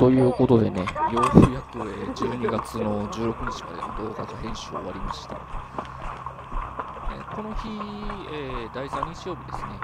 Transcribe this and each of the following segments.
ということでね、ようやく、え12月の16日までの動画が編集終わりました。えこの日、えー第3日曜日ですね。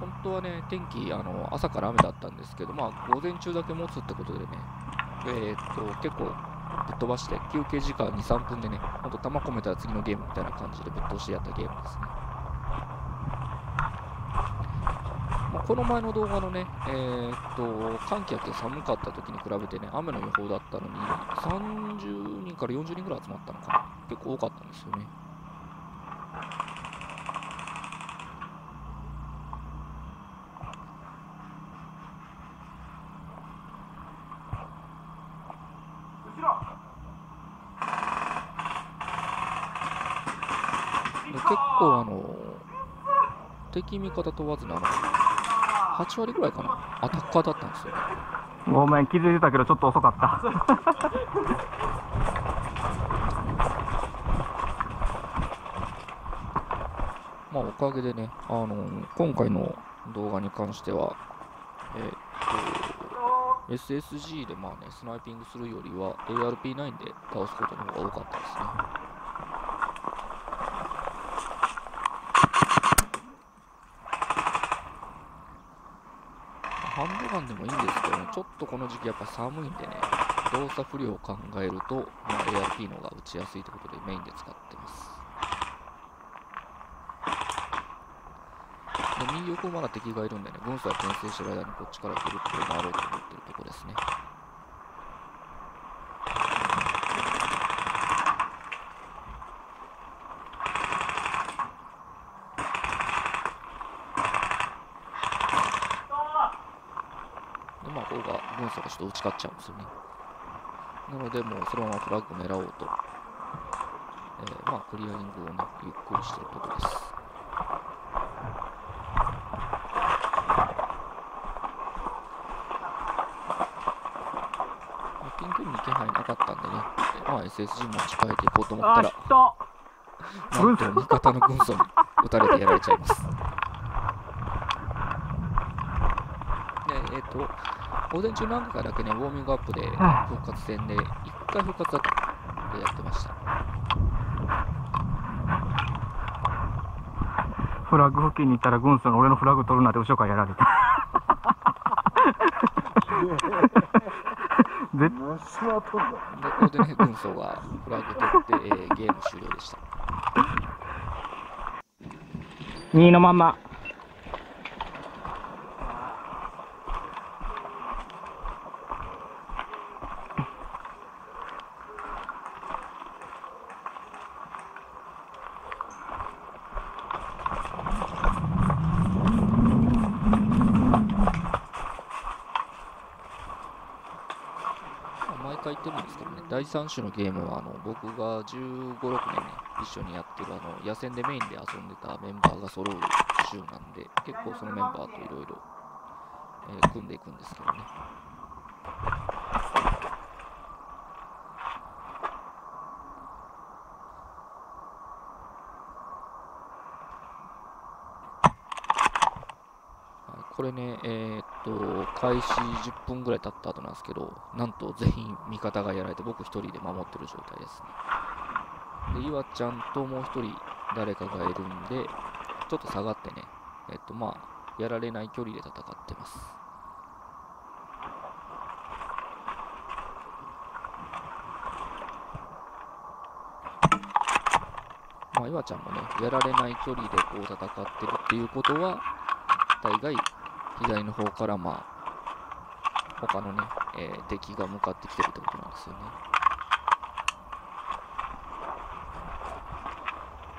本当はね、天気、あの朝から雨だったんですけど、まあ、午前中だけ持つってことでね、えーっと、結構、ぶっ飛ばして、休憩時間2、3分でね、ほんと弾込めたら次のゲームみたいな感じでぶっ通してやったゲームですね。まあこの前の動画のね、えーっと、寒気やって寒かった時に比べてね、雨の予報だったのに、30人から40人ぐらい集まったのかな。結構多かったんですよね。で結構あの敵味方問わずねあの8割ぐらいかな。アタッカーだったんですよ。ねごめん、気づいてたけど、ちょっと遅かった。まあおかげでねあの今回の動画に関してはえーっと SSG でまあねスナイピングするよりは ARP9 で倒すことの方が多かったですねハンドガンでもいいんですけどね、ちょっとこの時期やっぱ寒いんでね、動作不良を考えると、まあ、ARP の方が打ちやすいということでメインで使ってます。で、右横まだ敵がいるんでね、軍曹が転生してる間にこっちから来るって回ろうと思ってるとこですね。で、まあ、ここが軍曹がちょっと打ち勝っちゃうんですよね。なので、もうそのままフラッグ狙おうと、えーまあ、クリアリングをね、ゆっくりしてるとこです。ピンクに気配なかったんでね、まあ、SSG 持ち替えていこうと思った、ら、なんと味方の軍曹に撃たれてやられちゃいます。えっ、と、午前中何回かだけね、ウォーミングアップで復活戦で、1回復活だってやってました。フラッグ付近に行ったら、軍曹の俺のフラグ取るなって後ろからやられた。で、ここでね、軍曹がフラッグ取って、えーゲーム終了でした。2のまんま。回言ってるんですけどね、第3種のゲームはあの僕が15、6年ね、一緒にやってるあの野戦でメインで遊んでたメンバーが揃う週なんで、結構そのメンバーといろいろ組んでいくんですけどね。これね、えーっと、開始10分ぐらい経った後なんですけど、なんと全員味方がやられて、僕一人で守ってる状態ですね。で、岩ちゃんともう一人誰かがいるんで、ちょっと下がってね、えっと、まあ、やられない距離で戦ってます。まあ、岩ちゃんもね、やられない距離でこう戦ってるっていうことは、大概左の方からまあ他のね、えー敵が向かってきてるってことなんですよね。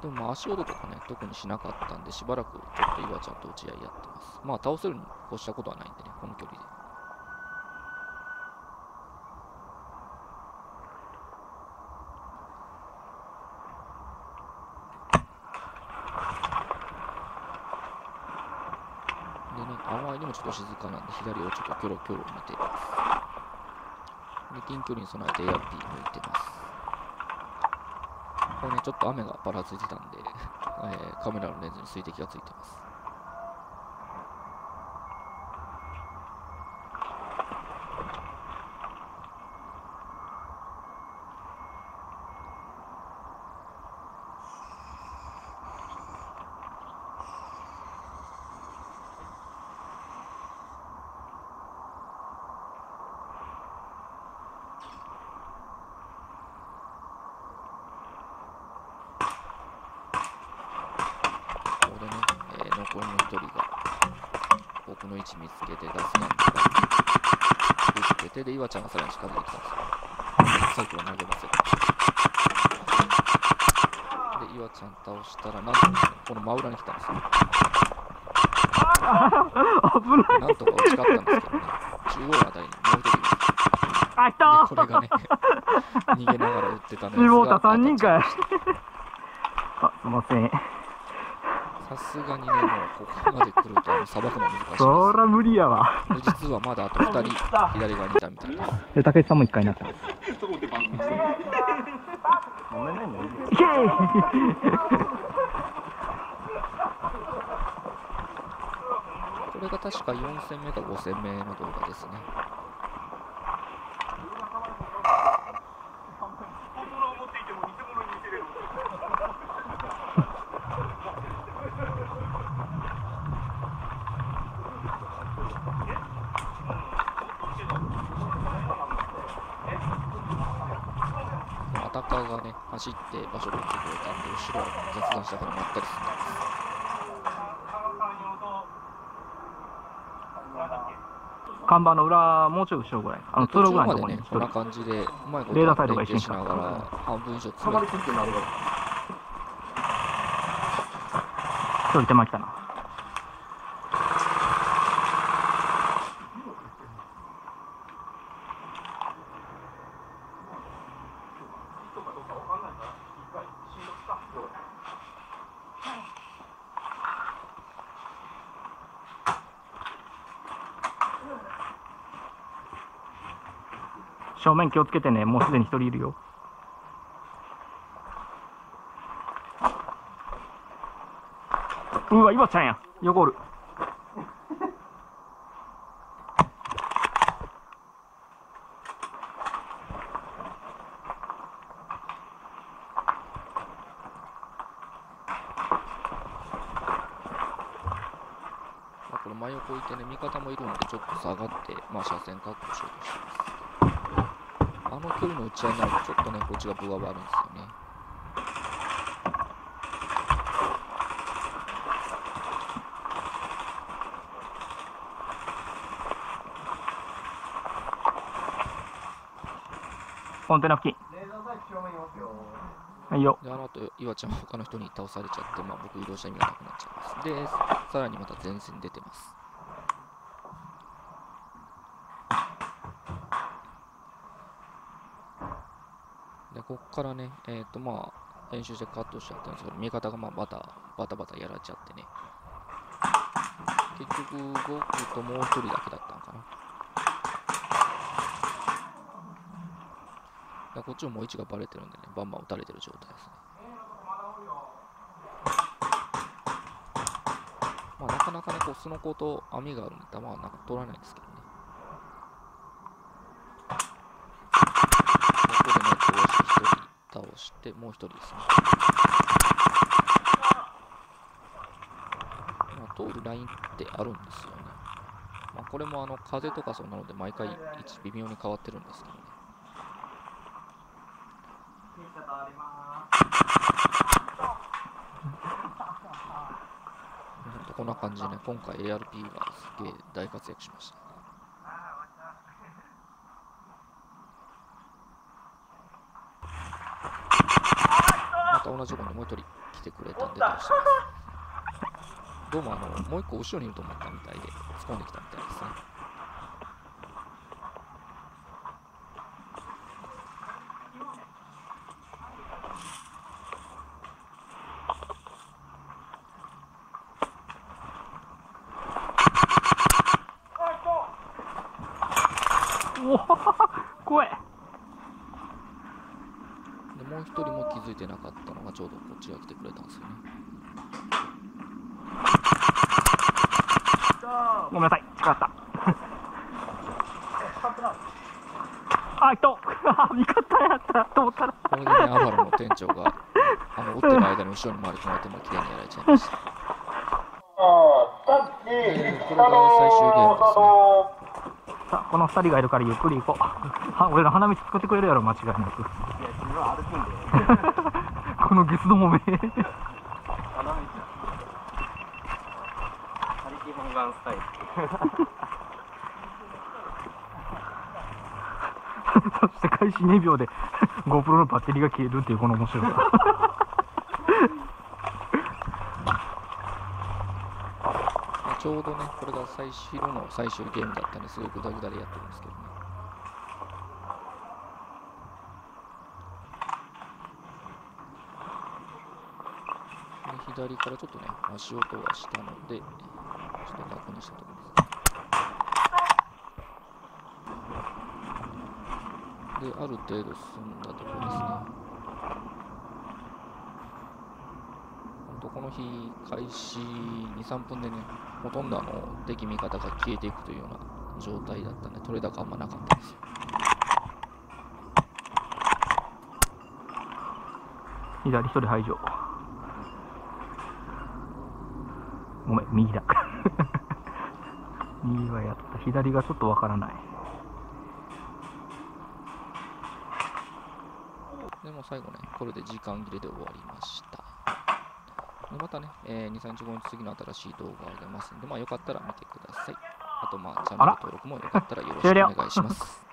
でもまあ足音とかね、特にしなかったんで、しばらくちょっと岩ちゃんと打ち合いやってます。まあ倒せるに越したことはないんでね、この距離で。でね、あまりにもちょっと静かなんで、左をちょっとキョロキョロ見てます。で、近距離に備えて ARP 抜いてます。これね、ちょっと雨がばらついてたんで、えーカメラのレンズに水滴がついてます。こにも一人が僕の位置見つけてガスガンとか打っててで岩ちゃんがさらに近づいてきたんですよ。サイクル投げますよで岩ちゃん倒したらなんとですねこの真裏に来たんですよ。危ない。なんとか打ち勝ったんですけどね。中央のあたりにもう一人います。あいでたこれがね 逃げながら打ってたの死亡者3人かいあすいませんさすがにね、もうここまで来ると、あのさばくの難しいです。そら無理やわで実はまだあと2人、左側にいたみたいです。で竹内さんも一回になったいけこれが確か4戦目か5戦目の動画ですね。アタッカーがね、走って場所取ってくれたんで、後ろ雑談したからまったりするんです。看板の裏もうちょい後ろぐらいあの通路ぐらいのところに、ねこんな。感じで、レーダーサイドが一緒にしな。がら、半分以上詰めて一人手間来たな。正面気をつけてね。もうすでに一人いるよ。うわ岩ちゃんや。横おる。まあ、これ真横いてね、味方もいるので、ちょっと下がって、まあ、車線確保しようとしてます。あの距離の打ち合いになると、ちょっとね、こっちが分が悪いんですよね。コンテナ付近はいよで、あの後、岩ちゃんは他の人に倒されちゃって、まあ、僕移動した意味がなくなっちゃいます。で、さらにまた前線に出てます。で、こっからね、えっ、と、まあ、練習してカットしちゃったんですけど、味方がまあバタバタバタやられちゃってね。結局、僕ともう一人だけだったのかな。だこっちももう位置がバレてるんでね、バンバン撃たれてる状態ですね。まあ、なかなかね、こう、スノコと網があるんで、弾はなんか取らないんですけどね。ここでネットをして1人倒して、もう1人ですね。まあ、通るラインってあるんですよね。まあ、これもあの風とかそうなので、毎回位置微妙に変わってるんですけどね。こんな感じでね、今回 ARP がすげえ大活躍しました。た同じところにもう一人来てくれたんで、どうして？ますどうもあの、もう一個後ろにいると思ったみたいで、突っ込んできたみたいですね。怖えでもう一人も気づいてなかったのがちょうどこっちが来てくれたんですよね。ごめんなさい近かった あ、人味方やったと思ったらこれでね、アファロの店長が、あの、追ってる間に後ろに回り込まれて、まあ、綺麗にやられちゃいました。で、これが最終ゲームですね。さあこの二人がいるからゆっくり行こうは俺ら花道作ってくれるやろ間違いなく このゲスどもめそして開始2秒で GoPro のバッテリーが消えるっていうこの面白さちょうどね、これが最終の最終ゲームだったんですごいグダグダでやってるんですけどね。で左からちょっとね、足音がしたので、ちょっと確認したところです。で、ある程度進んだところですね。ほんとこの日、開始2、3分でね、ほとんどあの敵味方が消えていくというような状態だったんで、取れ高あんまなかったんですよ。左一人排除ごめん右だ 右はやった左がちょっとわからないでもう最後ね、これで時間切れで終わりました。でまたね、えー2、3日後に次の新しい動画を上げますんで、まあよかったら見てください。あとまあチャンネル登録もよかったらよろしくお願いします。